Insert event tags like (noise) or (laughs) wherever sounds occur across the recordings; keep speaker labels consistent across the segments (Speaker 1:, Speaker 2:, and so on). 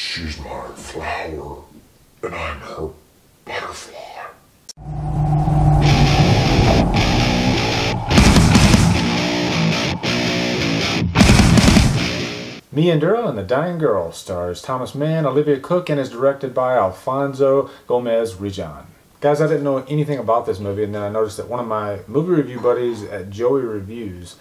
Speaker 1: She's my flower, and I'm her butterfly.
Speaker 2: Me and Earl and the Dying Girl stars Thomas Mann, Olivia Cooke, and is directed by Alfonso Gomez Rejon. Guys, I didn't know anything about this movie, and then I noticed that one of my movie review buddies at Joey Reviews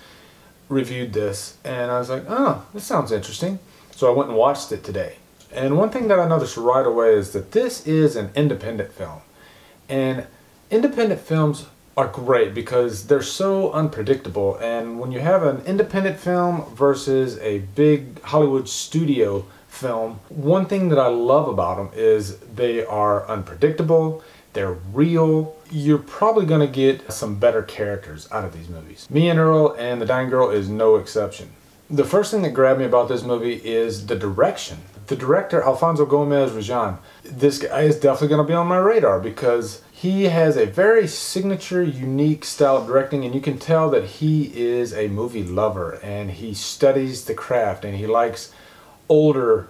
Speaker 2: reviewed this, and I was like, oh, this sounds interesting. So I went and watched it today. And one thing that I noticed right away is that this is an independent film. And independent films are great because they're so unpredictable. And when you have an independent film versus a big Hollywood studio film, one thing that I love about them is they are unpredictable, they're real. You're probably going to get some better characters out of these movies. Me and Earl and The Dying Girl is no exception. The first thing that grabbed me about this movie is the direction. The director, Alfonso Gomez Rejon, this guy is definitely going to be on my radar because he has a very signature, unique style of directing, and you can tell that he is a movie lover and he studies the craft and he likes older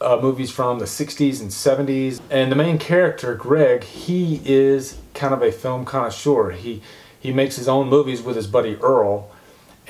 Speaker 2: uh, movies from the 60s and 70s. And the main character, Greg, he is kind of a film connoisseur. He, he makes his own movies with his buddy Earl,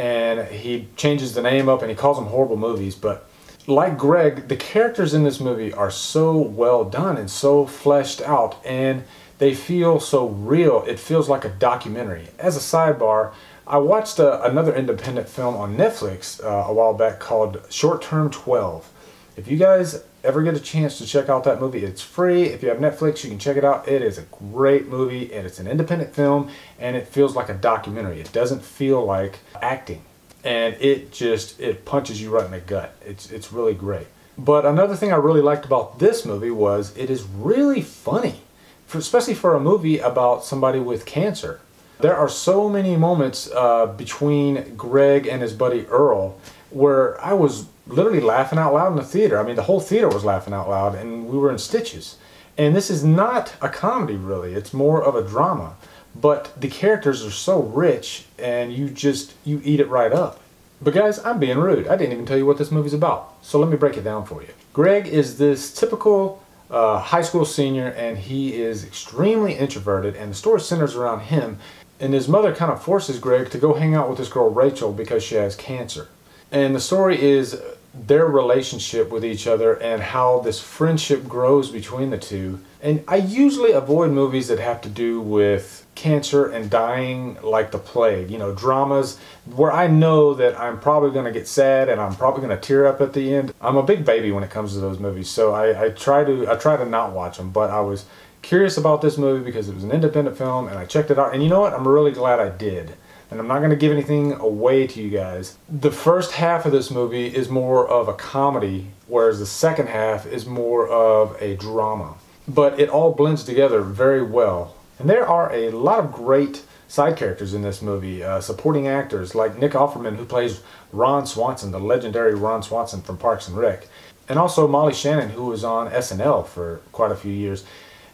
Speaker 2: and he changes the name up and he calls them horrible movies, but like Greg, the characters in this movie are so well done and so fleshed out and they feel so real. It feels like a documentary. As a sidebar, I watched a, uh, another independent film on Netflix uh, a while back called Short Term 12. If you guys ever get a chance to check out that movie, it's free. If you have Netflix, you can check it out. It is a great movie and it's an independent film and it feels like a documentary. It doesn't feel like acting and it just it punches you right in the gut. It's it's really great. But another thing I really liked about this movie was it is really funny, for, especially for a movie about somebody with cancer. There are so many moments uh, between Greg and his buddy Earl where I was literally laughing out loud in the theater. I mean, the whole theater was laughing out loud, and we were in stitches. And this is not a comedy, really. It's more of a drama but the characters are so rich and you just you eat it right up but guys i'm being rude i didn't even tell you what this movie's about so let me break it down for you greg is this typical uh, high school senior and he is extremely introverted and the story centers around him and his mother kind of forces greg to go hang out with this girl rachel because she has cancer and the story is their relationship with each other and how this friendship grows between the two. And I usually avoid movies that have to do with cancer and dying like the plague, you know, dramas where I know that I'm probably going to get sad and I'm probably going to tear up at the end. I'm a big baby when it comes to those movies, so I, I try to I try to not watch them, but I was curious about this movie because it was an independent film and I checked it out and you know what? I'm really glad I did and I'm not going to give anything away to you guys. The first half of this movie is more of a comedy, whereas the second half is more of a drama. But it all blends together very well. And there are a lot of great side characters in this movie, uh, supporting actors like Nick Offerman, who plays Ron Swanson, the legendary Ron Swanson from Parks and Rec, and also Molly Shannon, who was on SNL for quite a few years.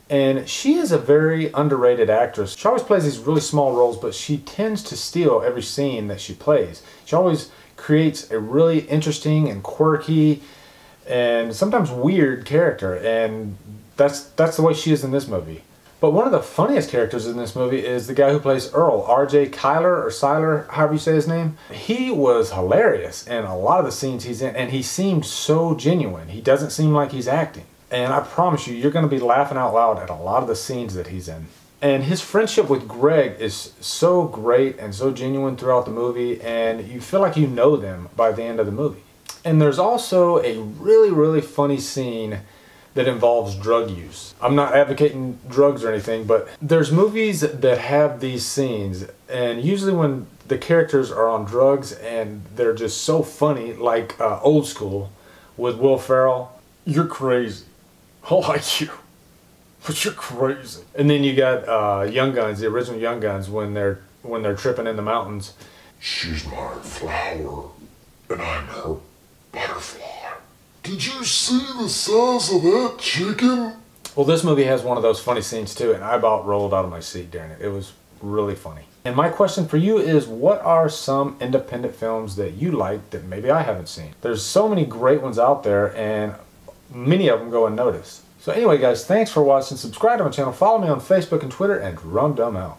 Speaker 2: And she is a very underrated actress. She always plays these really small roles, but she tends to steal every scene that she plays. She always creates a really interesting and quirky and sometimes weird character, and that's that's the way she is in this movie. But one of the funniest characters in this movie is the guy who plays Earl, R.J. Cyler or Siler, however you say his name. He was hilarious in a lot of the scenes he's in, and he seemed so genuine. He doesn't seem like he's acting. And I promise you, you're going to be laughing out loud at a lot of the scenes that he's in. And his friendship with Greg is so great and so genuine throughout the movie, and you feel like you know them by the end of the movie. And there's also a really, really funny scene that involves drug use. I'm not advocating drugs or anything, but there's movies that have these scenes, and usually when the characters are on drugs and they're just so funny, like uh, Old School with Will Ferrell, you're crazy. (laughs) I like you, but you're crazy. And then you got uh, Young Guns, the original Young Guns, when they're when they're tripping in the mountains.
Speaker 1: She's my flower, and I'm her butterfly. Did you see the size of that chicken?
Speaker 2: Well, this movie has one of those funny scenes too, and I about rolled out of my seat during it. It was really funny. And my question for you is what are some independent films that you like that maybe I haven't seen? There's so many great ones out there, and many of them go unnoticed. So anyway, guys, thanks for watching. Subscribe to my channel. Follow me on Facebook and Twitter, and rum dum out.